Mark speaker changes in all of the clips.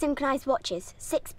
Speaker 1: synchronised watches, 6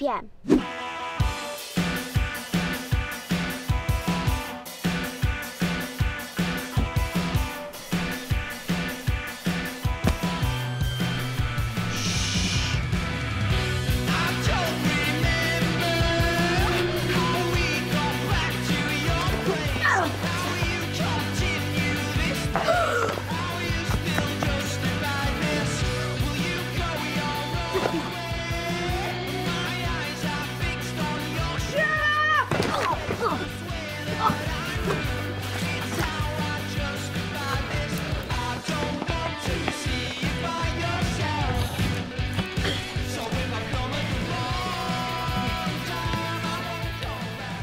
Speaker 1: pm.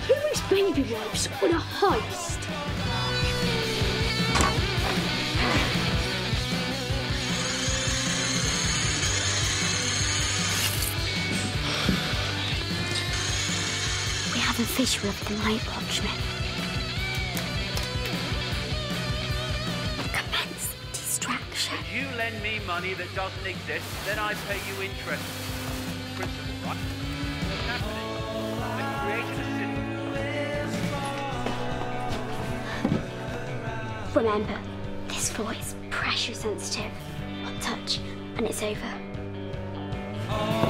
Speaker 2: Who is baby wipes on a heist?
Speaker 1: We have a visual of the Night Watchman.
Speaker 3: You lend me money that doesn't exist, then I pay you interest. Principle, right? What's happening? They've created a system.
Speaker 1: Remember, this floor is pressure sensitive. One touch, and it's over. Quick,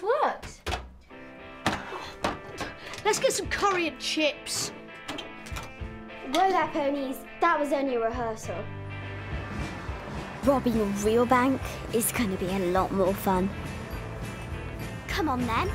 Speaker 2: that works. Let's get some curry and chips.
Speaker 1: Whoa there, ponies. That was only a rehearsal. Robbing a real bank is going to be a lot more fun. Come on then.